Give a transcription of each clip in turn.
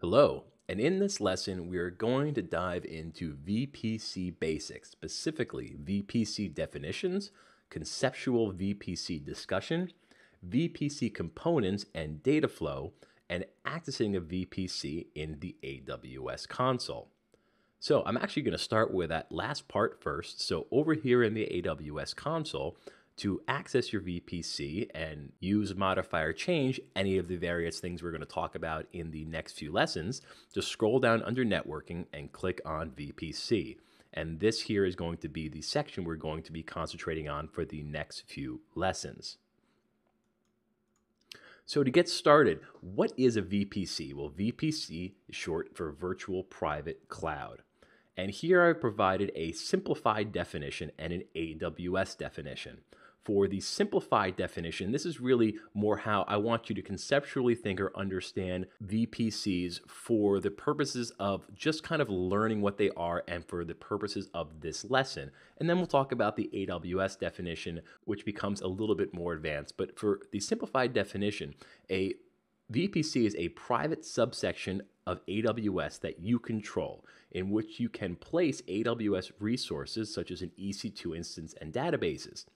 Hello, and in this lesson, we are going to dive into VPC basics, specifically VPC definitions, conceptual VPC discussion, VPC components and data flow, and accessing a VPC in the AWS console. So I'm actually going to start with that last part first. So over here in the AWS console, to access your VPC and use modifier change any of the various things we're going to talk about in the next few lessons, just scroll down under networking and click on VPC. And this here is going to be the section we're going to be concentrating on for the next few lessons. So to get started, what is a VPC? Well, VPC is short for Virtual Private Cloud. And here I've provided a simplified definition and an AWS definition for the simplified definition, this is really more how I want you to conceptually think or understand VPCs for the purposes of just kind of learning what they are and for the purposes of this lesson. And then we'll talk about the AWS definition, which becomes a little bit more advanced. But for the simplified definition, a VPC is a private subsection of AWS that you control, in which you can place AWS resources such as an EC2 instance and databases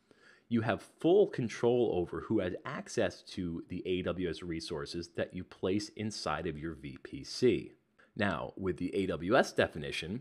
you have full control over who has access to the AWS resources that you place inside of your VPC. Now, with the AWS definition,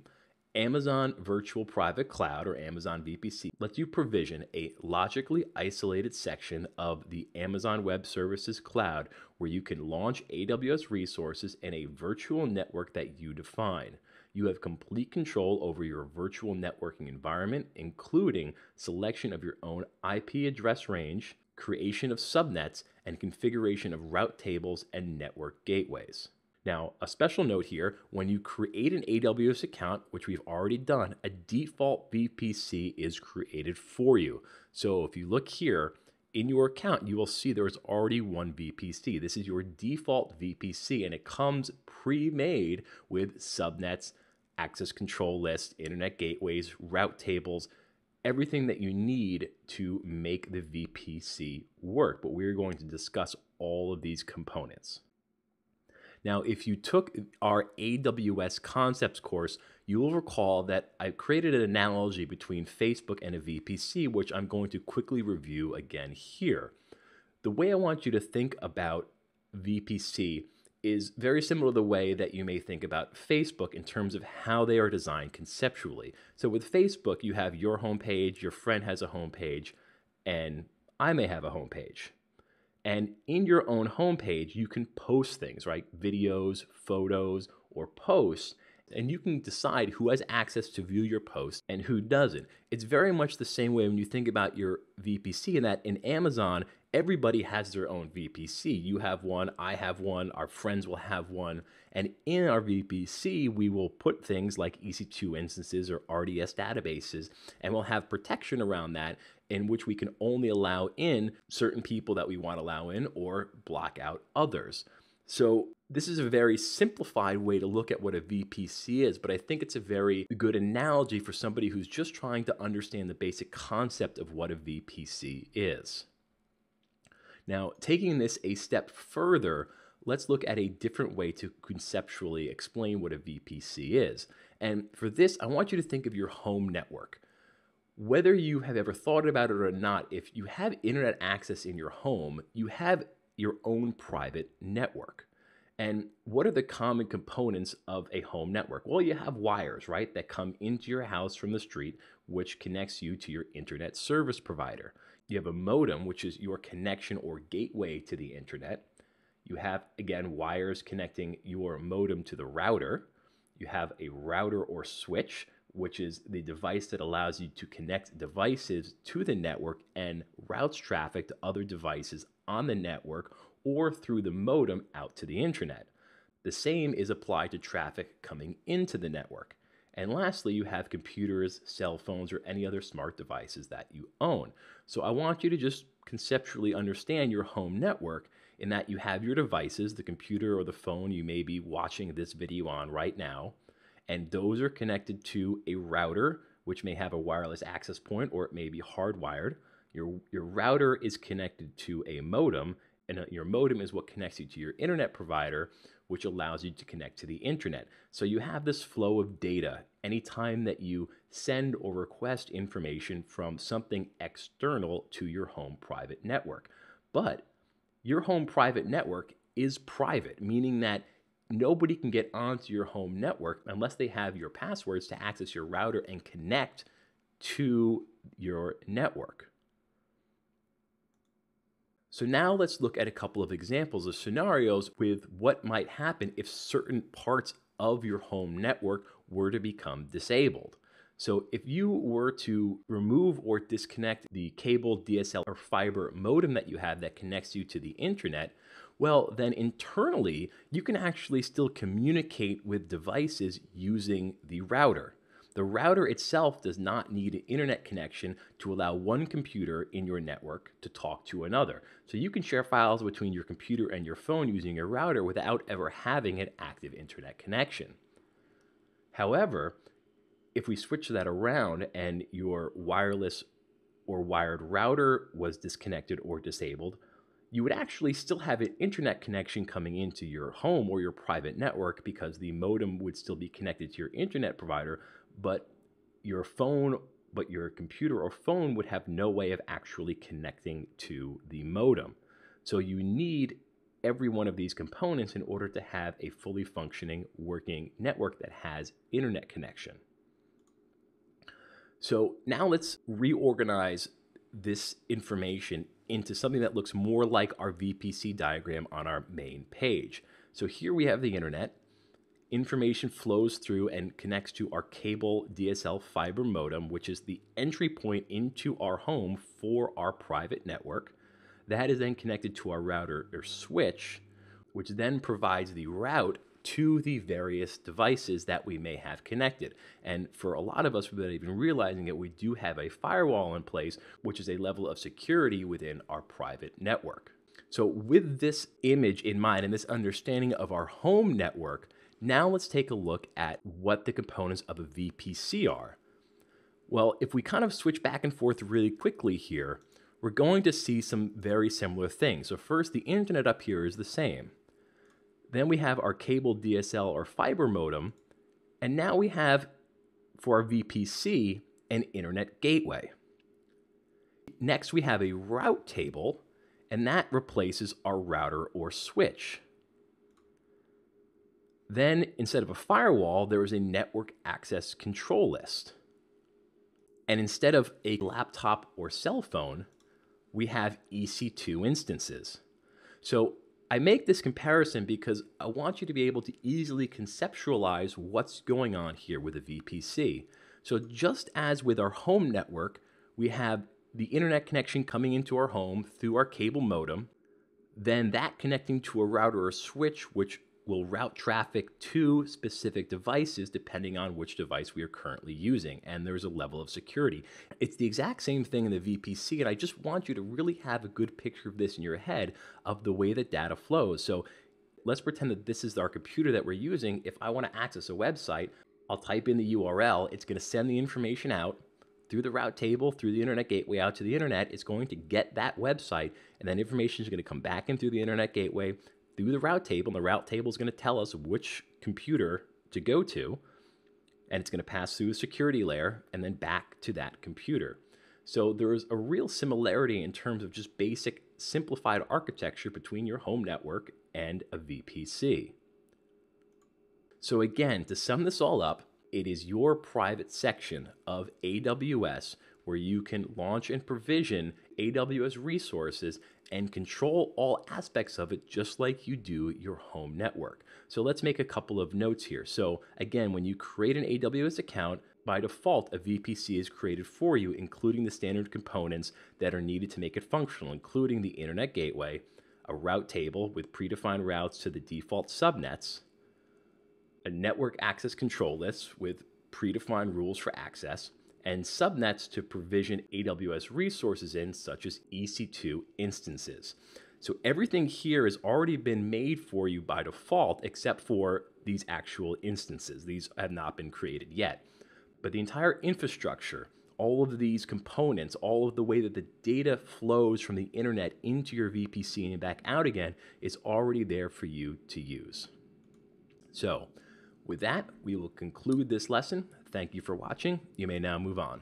Amazon Virtual Private Cloud or Amazon VPC lets you provision a logically isolated section of the Amazon Web Services cloud where you can launch AWS resources in a virtual network that you define you have complete control over your virtual networking environment, including selection of your own IP address range, creation of subnets, and configuration of route tables and network gateways. Now, a special note here when you create an AWS account, which we've already done, a default VPC is created for you. So if you look here, in your account, you will see there is already one VPC. This is your default VPC, and it comes pre made with subnets, access control list, internet gateways, route tables, everything that you need to make the VPC work. But we're going to discuss all of these components. Now, if you took our AWS concepts course, you will recall that I created an analogy between Facebook and a VPC, which I'm going to quickly review again here. The way I want you to think about VPC is very similar to the way that you may think about Facebook in terms of how they are designed conceptually. So with Facebook, you have your homepage, your friend has a homepage, and I may have a homepage. And in your own homepage, you can post things, right? Videos, photos, or posts, and you can decide who has access to view your post and who doesn't. It's very much the same way when you think about your VPC, in that in Amazon, everybody has their own VPC. You have one, I have one, our friends will have one. And in our VPC, we will put things like EC2 instances or RDS databases, and we'll have protection around that in which we can only allow in certain people that we want to allow in or block out others. So, this is a very simplified way to look at what a VPC is, but I think it's a very good analogy for somebody who's just trying to understand the basic concept of what a VPC is. Now, taking this a step further, let's look at a different way to conceptually explain what a VPC is. And for this, I want you to think of your home network. Whether you have ever thought about it or not, if you have internet access in your home, you have your own private network. And what are the common components of a home network? Well, you have wires, right, that come into your house from the street, which connects you to your internet service provider. You have a modem, which is your connection or gateway to the internet. You have, again, wires connecting your modem to the router. You have a router or switch, which is the device that allows you to connect devices to the network and routes traffic to other devices on the network or through the modem out to the internet. The same is applied to traffic coming into the network. And lastly, you have computers, cell phones, or any other smart devices that you own. So I want you to just conceptually understand your home network in that you have your devices, the computer or the phone you may be watching this video on right now, and those are connected to a router, which may have a wireless access point or it may be hardwired. Your, your router is connected to a modem, and uh, your modem is what connects you to your internet provider, which allows you to connect to the internet. So you have this flow of data anytime that you send or request information from something external to your home private network. But your home private network is private, meaning that nobody can get onto your home network unless they have your passwords to access your router and connect to your network. So now let's look at a couple of examples of scenarios with what might happen if certain parts of your home network were to become disabled. So if you were to remove or disconnect the cable, DSL, or fiber modem that you have that connects you to the internet, well, then internally, you can actually still communicate with devices using the router. The router itself does not need an internet connection to allow one computer in your network to talk to another. So you can share files between your computer and your phone using a router without ever having an active internet connection. However, if we switch that around and your wireless or wired router was disconnected or disabled, you would actually still have an internet connection coming into your home or your private network because the modem would still be connected to your internet provider, but your phone but your computer or phone would have no way of actually connecting to the modem. So you need every one of these components in order to have a fully functioning working network that has internet connection. So now let's reorganize this information into something that looks more like our VPC diagram on our main page. So here we have the internet information flows through and connects to our cable DSL fiber modem, which is the entry point into our home for our private network. That is then connected to our router or switch, which then provides the route to the various devices that we may have connected. And for a lot of us without even realizing it, we do have a firewall in place, which is a level of security within our private network. So, with this image in mind and this understanding of our home network, now let's take a look at what the components of a VPC are. Well, if we kind of switch back and forth really quickly here, we're going to see some very similar things. So first, the internet up here is the same. Then we have our cable DSL or fiber modem. And now we have, for our VPC, an internet gateway. Next, we have a route table, and that replaces our router or switch. Then, instead of a firewall, there is a network access control list. And instead of a laptop or cell phone, we have EC2 instances. So I make this comparison because I want you to be able to easily conceptualize what's going on here with a VPC. So just as with our home network, we have the internet connection coming into our home through our cable modem, then that connecting to a router or switch, which will route traffic to specific devices depending on which device we are currently using. And there's a level of security. It's the exact same thing in the VPC. And I just want you to really have a good picture of this in your head of the way that data flows. So let's pretend that this is our computer that we're using. If I want to access a website, I'll type in the URL. It's going to send the information out through the route table, through the internet gateway out to the internet. It's going to get that website, and then information is going to come back in through the internet gateway through the route table, and the route table is going to tell us which computer to go to, and it's going to pass through the security layer and then back to that computer. So there is a real similarity in terms of just basic simplified architecture between your home network and a VPC. So again, to sum this all up, it is your private section of AWS where you can launch and provision AWS resources and control all aspects of it just like you do your home network. So let's make a couple of notes here. So again, when you create an AWS account, by default, a VPC is created for you, including the standard components that are needed to make it functional, including the internet gateway, a route table with predefined routes to the default subnets, a network access control list with predefined rules for access, and subnets to provision AWS resources in, such as EC2 instances. So everything here has already been made for you by default, except for these actual instances. These have not been created yet. But the entire infrastructure, all of these components, all of the way that the data flows from the internet into your VPC and back out again is already there for you to use. So, with that, we will conclude this lesson. Thank you for watching. You may now move on.